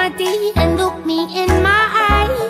My dear, and look me in my eyes.